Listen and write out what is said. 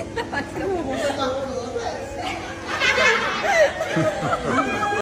我们在干活，